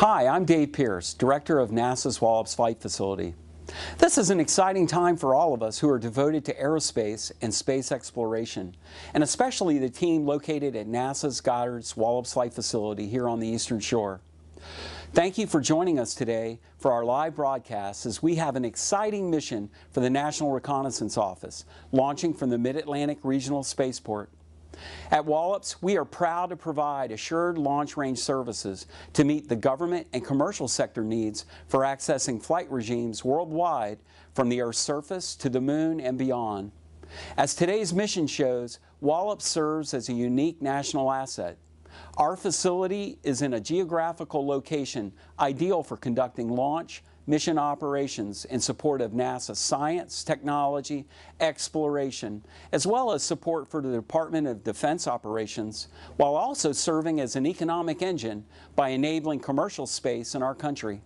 Hi, I'm Dave Pierce, Director of NASA's Wallops Flight Facility. This is an exciting time for all of us who are devoted to aerospace and space exploration, and especially the team located at NASA's Goddard's Wallops Flight Facility here on the Eastern Shore. Thank you for joining us today for our live broadcast as we have an exciting mission for the National Reconnaissance Office, launching from the Mid-Atlantic Regional Spaceport. At Wallops, we are proud to provide assured launch range services to meet the government and commercial sector needs for accessing flight regimes worldwide from the Earth's surface to the moon and beyond. As today's mission shows, Wallops serves as a unique national asset. Our facility is in a geographical location ideal for conducting launch, mission operations in support of NASA science, technology, exploration, as well as support for the Department of Defense operations, while also serving as an economic engine by enabling commercial space in our country.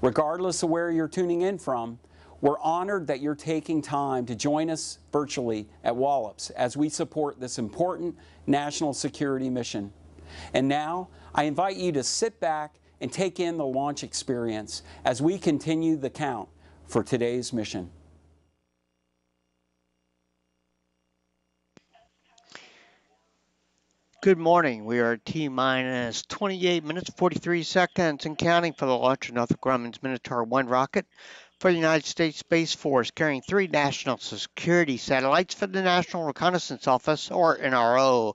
Regardless of where you're tuning in from, we're honored that you're taking time to join us virtually at Wallops as we support this important national security mission. And now, I invite you to sit back and take in the launch experience as we continue the count for today's mission. Good morning. We are T minus 28 minutes 43 seconds and counting for the launch of Northrop Grumman's Minotaur 1 rocket for the United States Space Force, carrying three national security satellites for the National Reconnaissance Office, or NRO.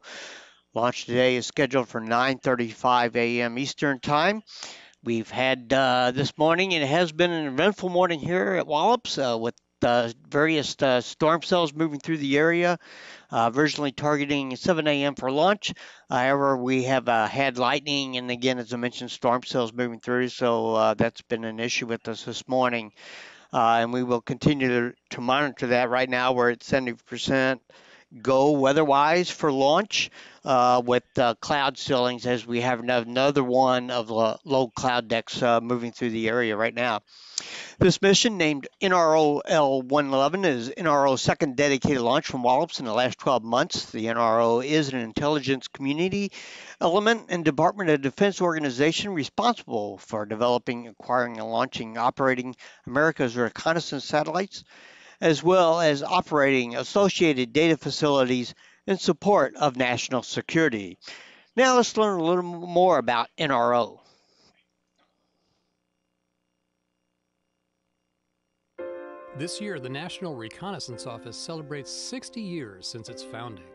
Launch today is scheduled for 9:35 a.m. Eastern Time. We've had uh, this morning, and it has been an eventful morning here at Wallops uh, with uh, various uh, storm cells moving through the area, uh, originally targeting 7 a.m. for launch. However, we have uh, had lightning, and again, as I mentioned, storm cells moving through, so that's been an issue with us this morning. and we will continue to, to monitor that. Right now, we're at 70% go weather-wise for launch uh, with uh, cloud ceilings as we have another one of the low cloud decks uh, moving through the area right now. This mission, named NRO L111, is NRO's second dedicated launch from Wallops in the last 12 months. The NRO is an intelligence community element and Department of Defense organization responsible for developing, acquiring, and launching operating America's reconnaissance satellites as well as operating associated data facilities in support of national security. Now let's learn a little more about NRO. This year, the National Reconnaissance Office celebrates 60 years since its founding.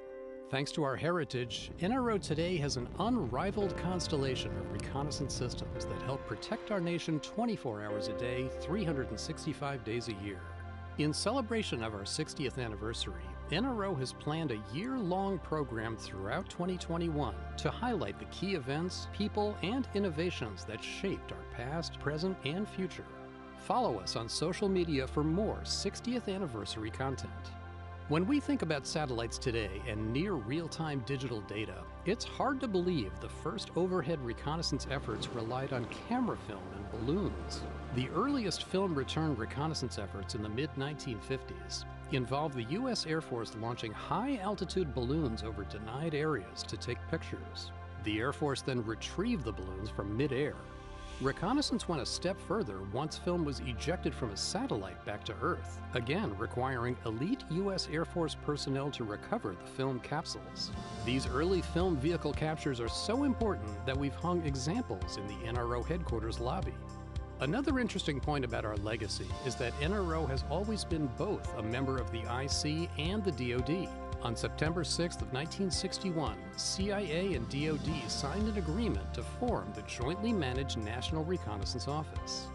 Thanks to our heritage, NRO today has an unrivaled constellation of reconnaissance systems that help protect our nation 24 hours a day, 365 days a year. In celebration of our 60th anniversary, NRO has planned a year long program throughout 2021 to highlight the key events, people, and innovations that shaped our past, present, and future. Follow us on social media for more 60th anniversary content. When we think about satellites today and near real time digital data, it's hard to believe the first overhead reconnaissance efforts relied on camera film and balloons. The earliest film return reconnaissance efforts in the mid 1950s involved the U.S. Air Force launching high altitude balloons over denied areas to take pictures. The Air Force then retrieved the balloons from midair Reconnaissance went a step further once film was ejected from a satellite back to Earth, again requiring elite U.S. Air Force personnel to recover the film capsules. These early film vehicle captures are so important that we've hung examples in the NRO headquarters lobby. Another interesting point about our legacy is that NRO has always been both a member of the IC and the DoD. On September 6, of 1961, CIA and DoD signed an agreement to form the jointly managed National Reconnaissance Office.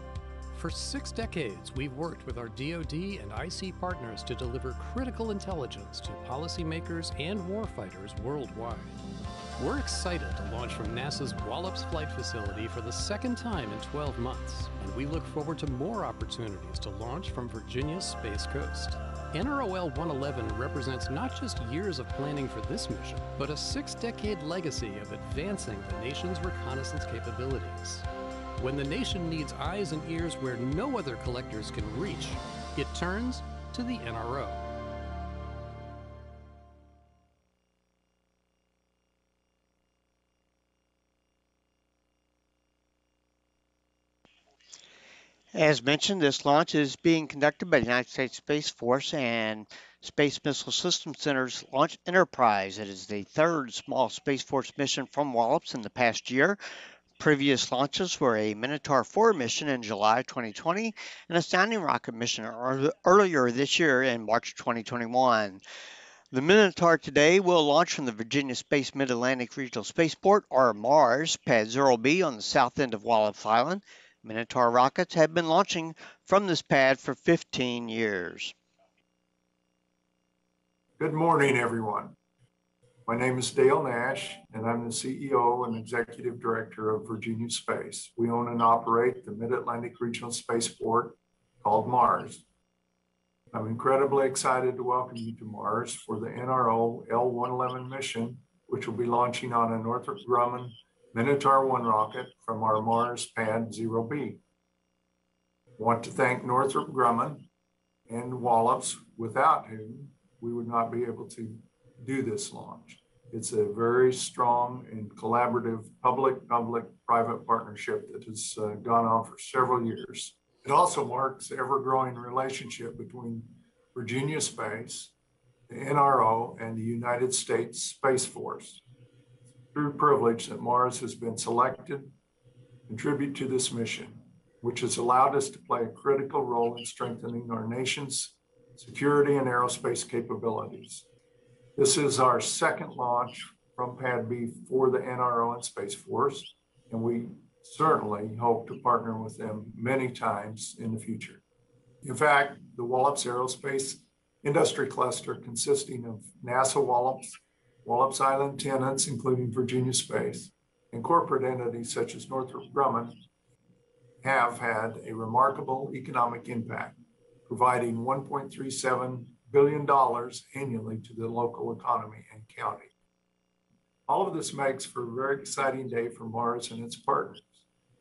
For six decades, we've worked with our DoD and IC partners to deliver critical intelligence to policymakers and warfighters worldwide. We're excited to launch from NASA's Wallops Flight Facility for the second time in 12 months, and we look forward to more opportunities to launch from Virginia's Space Coast. NROL 111 represents not just years of planning for this mission, but a six decade legacy of advancing the nation's reconnaissance capabilities. When the nation needs eyes and ears where no other collectors can reach, it turns to the NRO. As mentioned, this launch is being conducted by the United States Space Force and Space Missile Systems Center's Launch Enterprise. It is the third small Space Force mission from Wallops in the past year. Previous launches were a Minotaur 4 mission in July 2020 and a Sounding Rocket mission earlier this year in March 2021. The Minotaur today will launch from the Virginia Space Mid-Atlantic Regional Spaceport, or MARS, Pad 0B on the south end of Wallops Island. Minotaur rockets have been launching from this pad for 15 years. Good morning, everyone. My name is Dale Nash, and I'm the CEO and Executive Director of Virginia Space. We own and operate the Mid-Atlantic Regional Spaceport called MARS. I'm incredibly excited to welcome you to Mars for the NRO L-111 mission, which will be launching on a Northrop Grumman Minotaur 1 rocket from our Mars Pad 0B. want to thank Northrop Grumman and Wallops, without whom we would not be able to do this launch. It's a very strong and collaborative public-public private partnership that has uh, gone on for several years. It also marks the ever-growing relationship between Virginia Space, the NRO, and the United States Space Force true privilege that Mars has been selected contribute to this mission, which has allowed us to play a critical role in strengthening our nation's security and aerospace capabilities. This is our second launch from Pad B for the NRO and Space Force, and we certainly hope to partner with them many times in the future. In fact, the Wallops Aerospace Industry Cluster, consisting of NASA Wallops, Wallops Island tenants, including Virginia Space, and corporate entities such as Northrop Grumman have had a remarkable economic impact, providing $1.37 billion annually to the local economy and county. All of this makes for a very exciting day for Mars and its partners.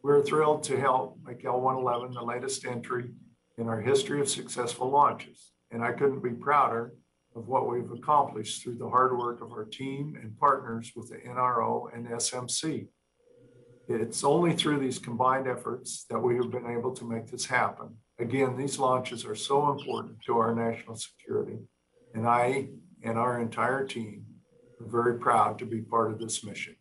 We're thrilled to help make L111 the latest entry in our history of successful launches, and I couldn't be prouder of what we've accomplished through the hard work of our team and partners with the NRO and SMC. It's only through these combined efforts that we have been able to make this happen. Again, these launches are so important to our national security, and I and our entire team are very proud to be part of this mission.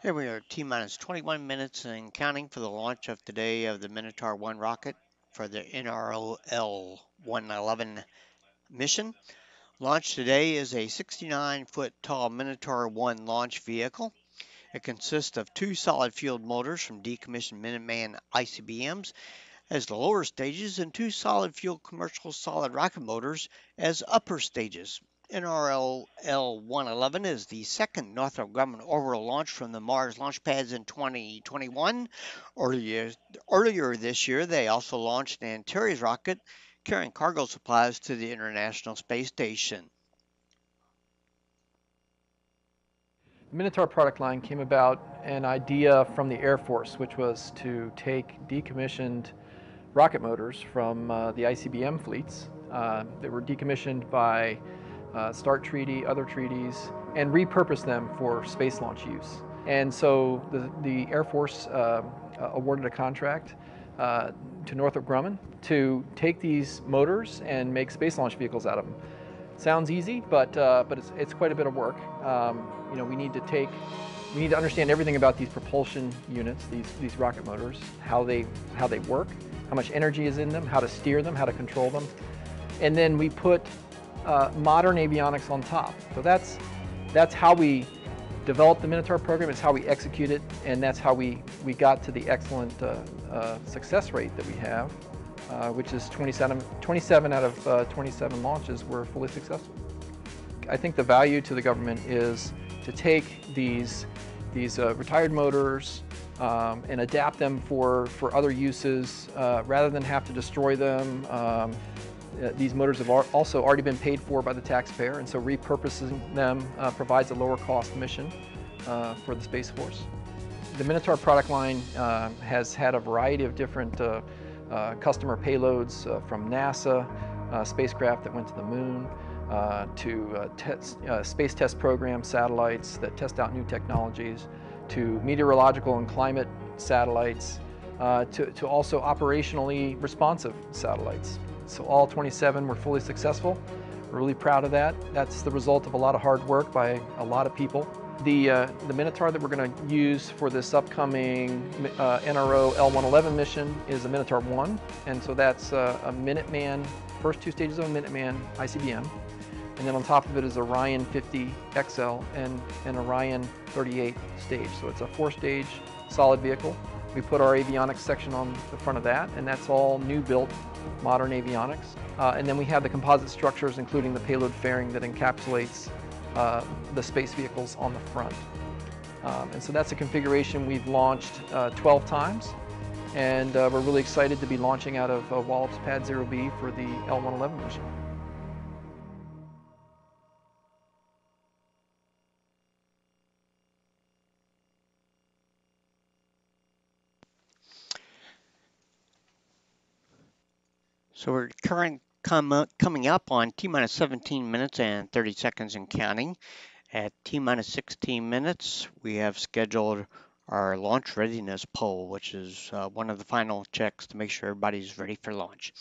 Here we are, T minus 21 minutes and counting for the launch of today of the Minotaur 1 rocket for the NROL 111 mission. Launch today is a 69 foot tall Minotaur 1 launch vehicle. It consists of two solid fuel motors from decommissioned Minuteman ICBMs as the lower stages and two solid fuel commercial solid rocket motors as upper stages. NRO L111 is the second Northrop Grumman orbital launch from the Mars launch pads in 2021. Earlier, earlier this year, they also launched an Antares rocket carrying cargo supplies to the International Space Station. The Minotaur product line came about an idea from the Air Force, which was to take decommissioned rocket motors from uh, the ICBM fleets uh, that were decommissioned by uh, START treaty, other treaties, and repurpose them for space launch use. And so the, the Air Force uh, awarded a contract uh, to Northrop Grumman to take these motors and make space launch vehicles out of them. Sounds easy, but uh, but it's, it's quite a bit of work. Um, you know, we need to take we need to understand everything about these propulsion units, these these rocket motors, how they how they work, how much energy is in them, how to steer them, how to control them, and then we put uh, modern avionics on top. So that's that's how we developed the Minotaur program. It's how we execute it, and that's how we we got to the excellent uh, uh, success rate that we have uh, which is 27, 27 out of uh, 27 launches were fully successful. I think the value to the government is to take these, these uh, retired motors um, and adapt them for, for other uses uh, rather than have to destroy them. Um, uh, these motors have also already been paid for by the taxpayer, and so repurposing them uh, provides a lower cost mission for the Space Force. The Minotaur product line has had a variety of different uh, customer payloads uh, from NASA, uh, spacecraft that went to the moon, to test, space test program satellites that test out new technologies, to meteorological and climate satellites, to, to also operationally responsive satellites. So all 27 were fully successful. We're really proud of that. That's the result of a lot of hard work by a lot of people. The, uh, the Minotaur that we're going to use for this upcoming uh, NRO L111 mission is a Minotaur 1, and so that's uh, a Minuteman, first two stages of a Minuteman ICBM, and then on top of it is Orion 50 XL and an Orion 38 stage. So it's a four-stage solid vehicle. We put our avionics section on the front of that, and that's all new built modern avionics. Uh, and then we have the composite structures, including the payload fairing that encapsulates uh, the space vehicles on the front. Um, and so that's a configuration we've launched uh, 12 times. And uh, we're really excited to be launching out of uh, Wallops Pad 0B for the L111 mission. So we're current coming up on T minus 17 minutes and 30 seconds and counting. At T minus 16 minutes, we have scheduled our launch readiness poll, which is uh, one of the final checks to make sure everybody's ready for launch.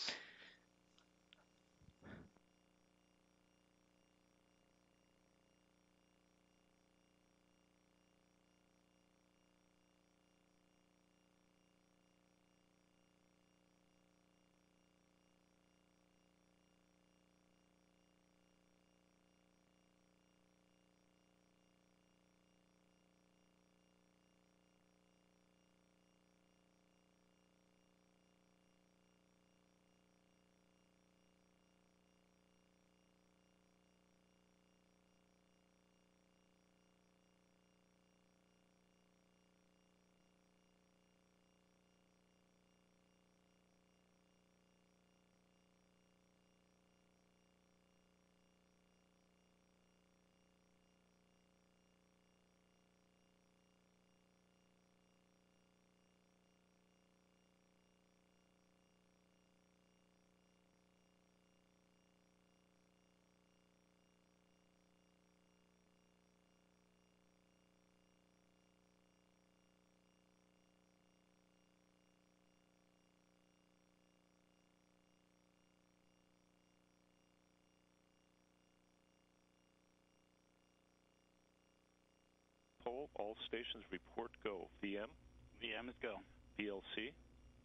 Poll. All stations report go. VM? VM is go. VLC?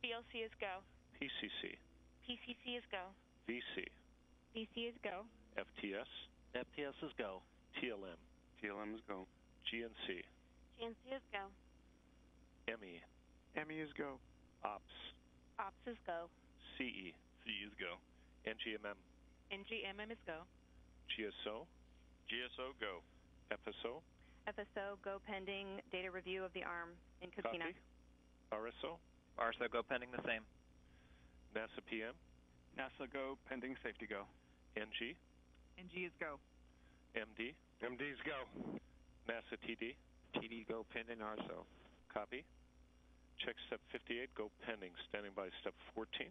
VLC is go. PCC? PCC is go. VC? VC is go. FTS? FTS is go. TLM? TLM is go. GNC? GNC is go. ME? ME is go. OPS? OPS is go. CE? CE is go. NGMM? NGMM is go. GSO? GSO go. FSO? FSO go pending data review of the ARM in Coquina. Copy. RSO? RSO go pending the same. NASA PM? NASA go pending safety go. NG? NG is go. MD? MD is go. NASA TD? TD go pending RSO. Copy. Check step 58, go pending. Standing by step 14.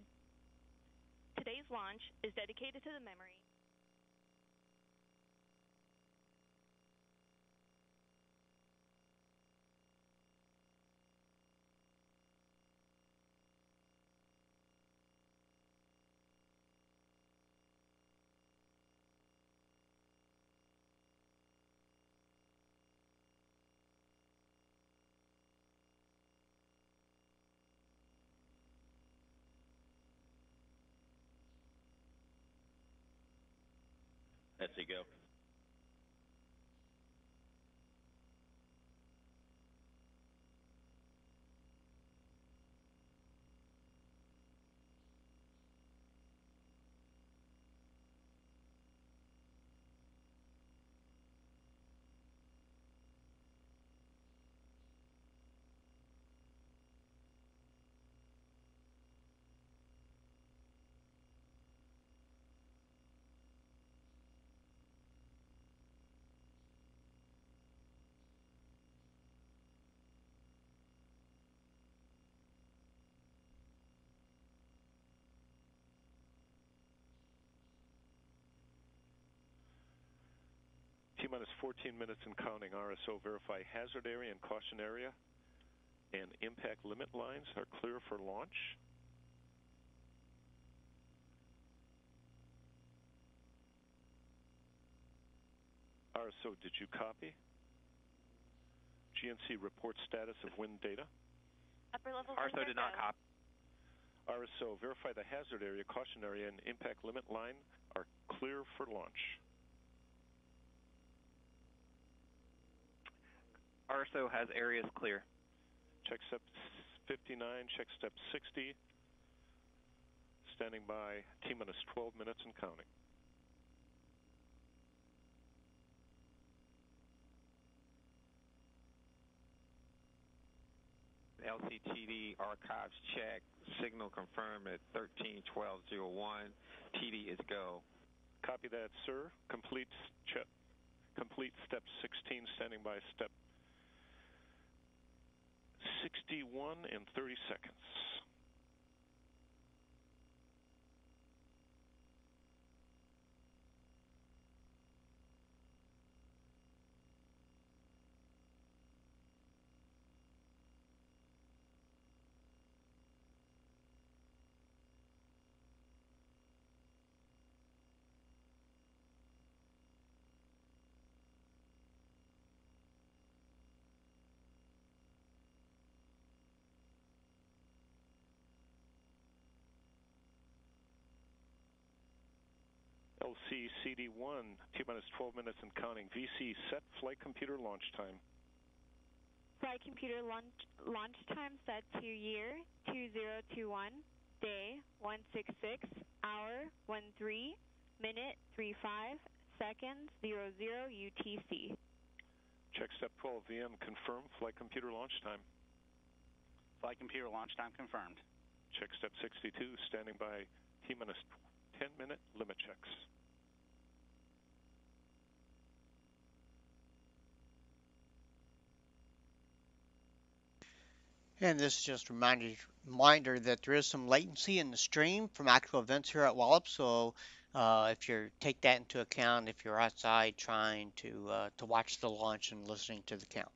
Today's launch is dedicated to the memory. Betsy, go. T minus 14 minutes and counting. RSO verify hazard area and caution area and impact limit lines are clear for launch. RSO, did you copy? GNC report status of wind data. Upper level RSO sensor did not copy. RSO, verify the hazard area, caution area, and impact limit line are clear for launch. RSO has areas clear. Check step 59, check step 60. Standing by T minus 12 minutes and counting. LCTD archives check. Signal confirmed at 131201. TD is go. Copy that, sir. Complete check. Complete step 16, standing by step 61 and 30 seconds. LC CD1, T minus 12 minutes and counting. VC set flight computer launch time. Flight computer launch, launch time set to year 2021, day 166, hour 13, minute 35, seconds 00 UTC. Check step 12 VM confirm flight computer launch time. Flight computer launch time confirmed. Check step 62 standing by T minus 10 minute limit checks. And this is just a reminder, reminder that there is some latency in the stream from actual events here at Wallop. So uh, if you take that into account, if you're outside trying to uh, to watch the launch and listening to the count.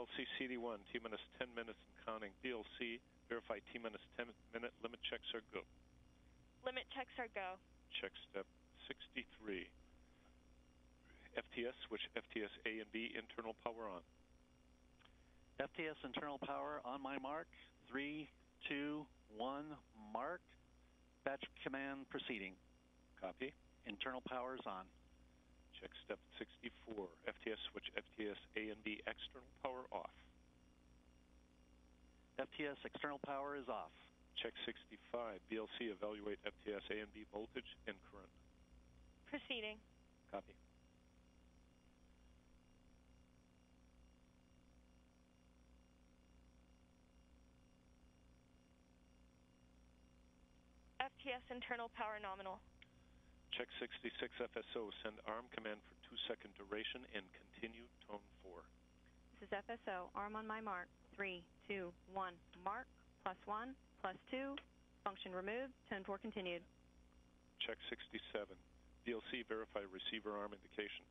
LCCD1, T minus 10 minutes and counting. DLC, verify T minus 10 minute limit checks are go. Limit checks are go. Check step 63. FTS, switch FTS A and B, internal power on. FTS internal power on my mark. Three, two, one, mark. Batch command proceeding. Copy. Internal power is on. Check step 64. FTS, switch FTS A and B, external power off. FTS external power is off. Check 65. VLC, evaluate FTS A and B voltage and current. Proceeding. Copy. FTS internal power nominal. Check 66 FSO. Send arm command for two second duration and continue tone 4. This is FSO. Arm on my mark. Three, two, one. Mark. Plus one. Plus two. Function removed. Tone 4 continued. Check 67. DLC verify receiver arm indication.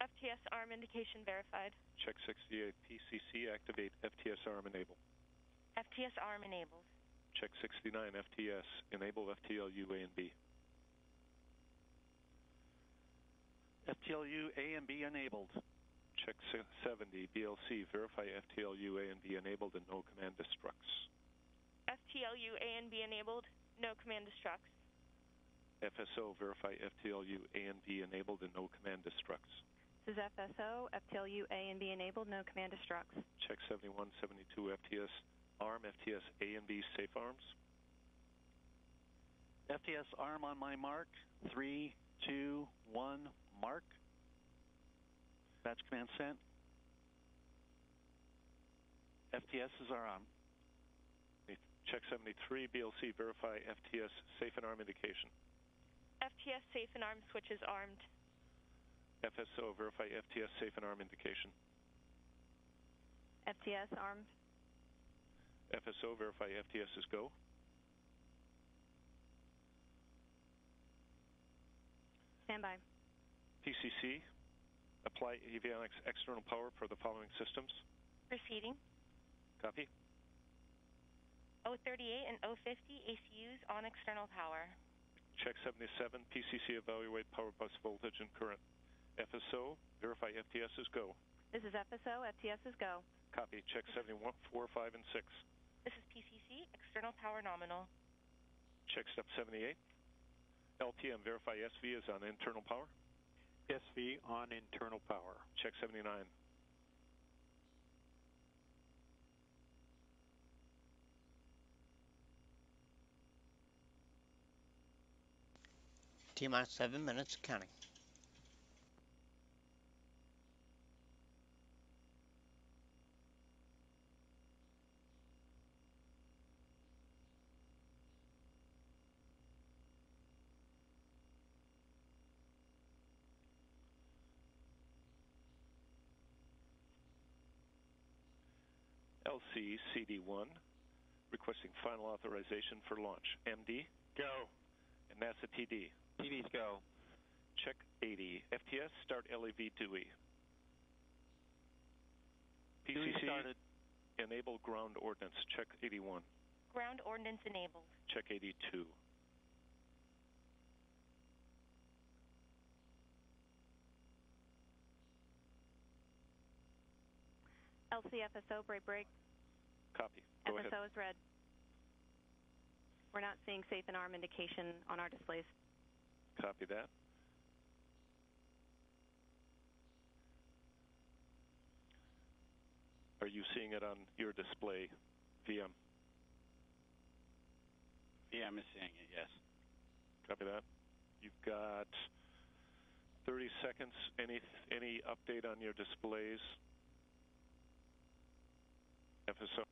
FTS arm indication verified. Check 68. PCC, activate FTS arm enable. FTS arm enabled. Check 69. FTS, enable FTLU A and B. FTLU A and B enabled. Check 70. VLC, verify FTLU A and B enabled and no command destructs. FTLU A and B enabled. No command destructs. FSO, verify FTLU A and B enabled and no command destructs. This is FSO. FTLU A and B enabled. No command destructs. Check 71, 72. FTS, arm FTS A and B safe arms. FTS arm on my mark. Three, two, one, mark. Batch command sent. FTSs are on. Check 73. VLC, verify FTS safe and arm indication. FTS safe and arm switches armed. FSO, verify FTS safe and arm indication. FTS armed. FSO, verify FTS is go. Stand by. PCC, apply avionics external power for the following systems. Proceeding. Copy. O38 and O50 ACUs on external power. Check 77. PCC, evaluate power bus voltage and current. FSO, verify FTS is go. This is FSO. FTS is go. Copy. Check 71, 4, 5, and 6. This is PCC. External power nominal. Check step 78. LTM, verify SV is on internal power. SV on internal power. Check 79. T minus seven minutes counting. LC CD1, requesting final authorization for launch. MD Go. and NASA TD. TD's go. Check 80. FTS, start LAV Dewey. Dewey PCC, started. enable ground ordnance. Check 81. Ground ordnance enabled. Check 82. LCFSO break break. Copy. Go ahead. FSO is red. We're not seeing safe and arm indication on our displays. Copy that. Are you seeing it on your display, VM? VM is seeing it, yes. Copy that. You've got 30 seconds. Any any update on your displays? FSO.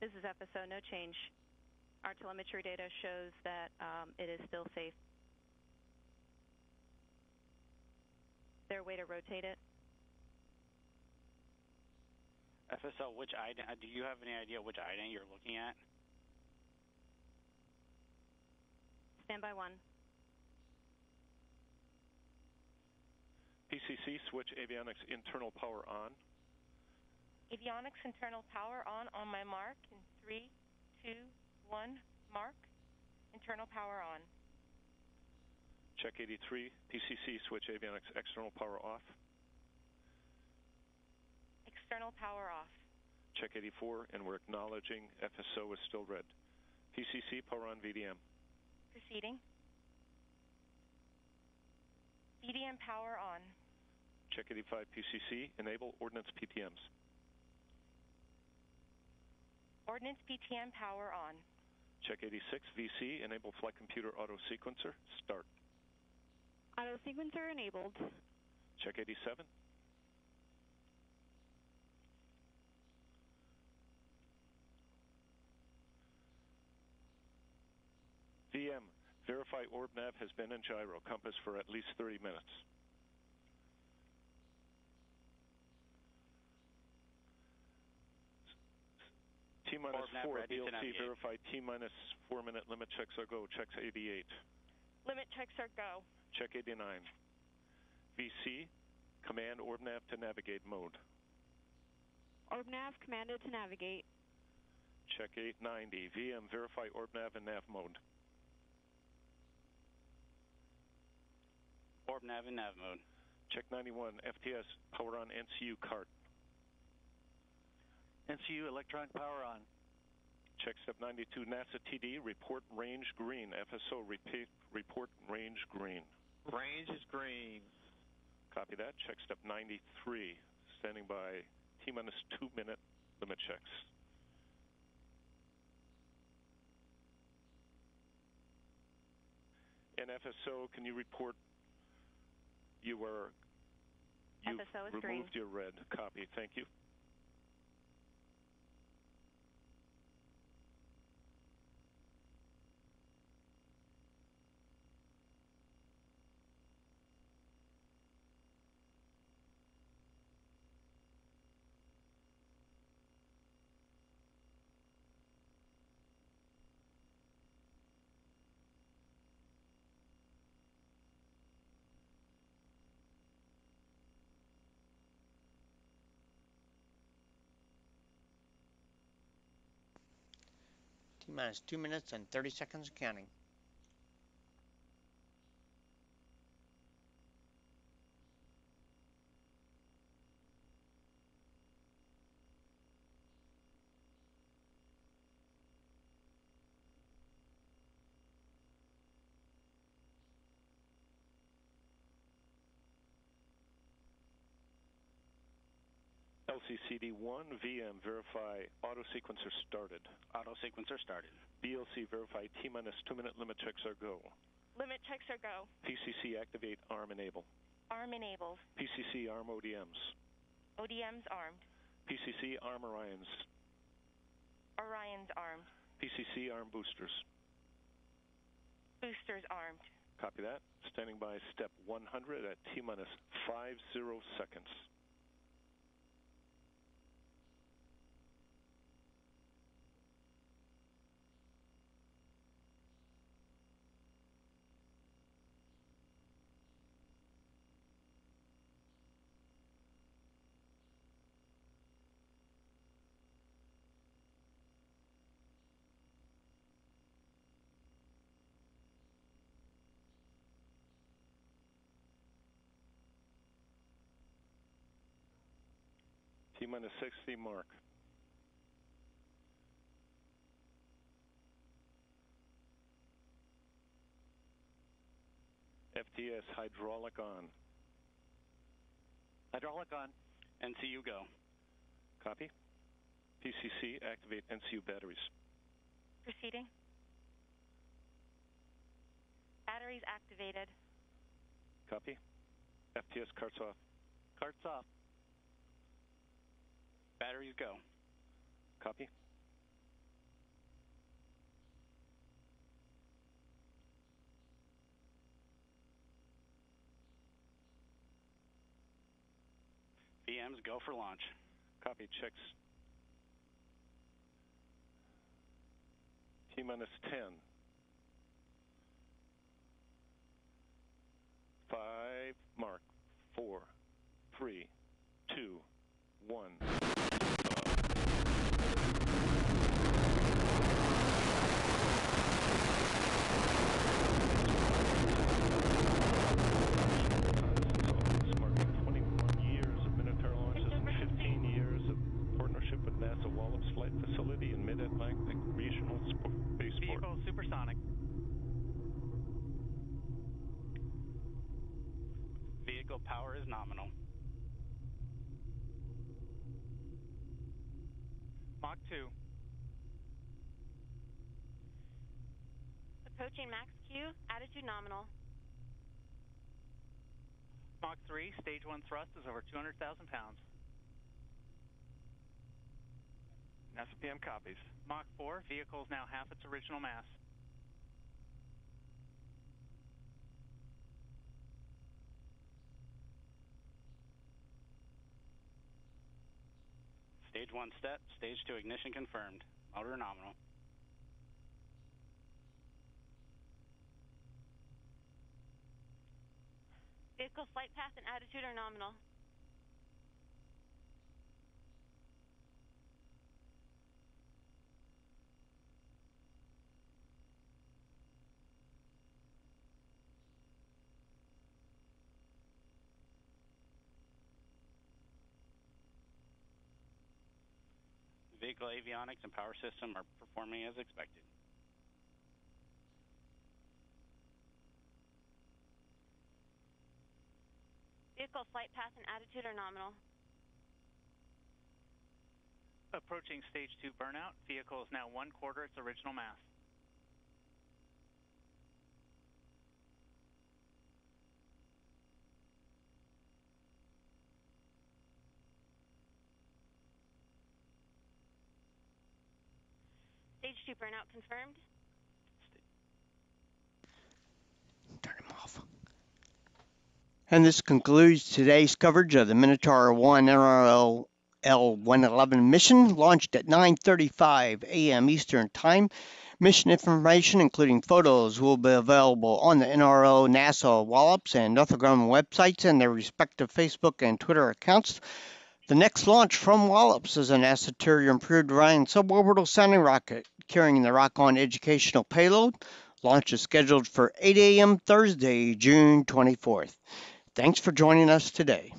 This is FSO, no change. Our telemetry data shows that um, it is still safe. Is there a way to rotate it? FSO, which item, uh, do you have any idea which item you're looking at? Stand by one. PCC switch avionics internal power on. Avionics internal power on on my mark in three, two, one, mark. Internal power on. Check 83, PCC, switch avionics external power off. External power off. Check 84, and we're acknowledging FSO is still red. PCC, power on VDM. Proceeding. VDM power on. Check 85, PCC, enable ordnance PTMs. Ordnance PTM power on. Check 86, VC, enable flight computer auto sequencer, start. Auto sequencer enabled. Check 87. VM, verify OrbNav has been in gyro compass for at least 30 minutes. T minus four, ready to VLC verify T minus four minute limit checks are go. Checks 88. Limit checks are go. Check 89. VC, command OrbNav to navigate mode. OrbNav commanded to navigate. Check 890. VM, verify OrbNav and nav mode. OrbNav and nav mode. Check 91. FTS, power on NCU cart. NCU electronic power on. Check step 92. NASA TD, report range green. FSO, repeat, report range green. Range is green. Copy that. Check step 93. Standing by T minus two minute limit checks. And FSO, can you report you were you've FSO is removed green. your red copy? Thank you. Minus two minutes and 30 seconds counting. LCCD1 VM verify auto sequencer started. Auto sequencer started. VLC verify T minus two minute limit checks are go. Limit checks are go. PCC activate ARM enable. Arm enabled. PCC ARM ODMs. ODM's armed. PCC ARM Orions. Orion's armed. PCC ARM boosters. Boosters armed. Copy that. Standing by step 100 at T minus 50 seconds. T minus 60 mark. FTS hydraulic on. Hydraulic on. NCU go. Copy. PCC activate NCU batteries. Proceeding. Batteries activated. Copy. FTS carts off. Carts off. Batteries go. Copy. VMs go for launch. Copy, checks. T minus 10. 5, mark, 4, 3, 2, 1. Power is nominal. Mach 2. Approaching max Q, attitude nominal. Mach 3, stage 1 thrust is over 200,000 pounds. NASA PM copies. Mach 4, vehicle is now half its original mass. Stage 1 step, stage 2 ignition confirmed. Motor nominal. Vehicle flight path and attitude are nominal. Vehicle avionics and power system are performing as expected. Vehicle flight path and attitude are nominal. Approaching stage 2 burnout, vehicle is now one quarter its original mass. Stage 2 burnout confirmed. And this concludes today's coverage of the Minotaur 1 NRO L111 mission launched at 9:35 a.m. Eastern Time. Mission information, including photos, will be available on the NRO, NASA, Wallops, and Northrop Grumman websites and their respective Facebook and Twitter accounts. The next launch from Wallops is a NASA Terrier Improved Orion suborbital sounding rocket carrying the Rock On educational payload. Launch is scheduled for 8 a.m. Thursday, June 24th. Thanks for joining us today.